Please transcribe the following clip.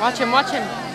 Watch him, watch him.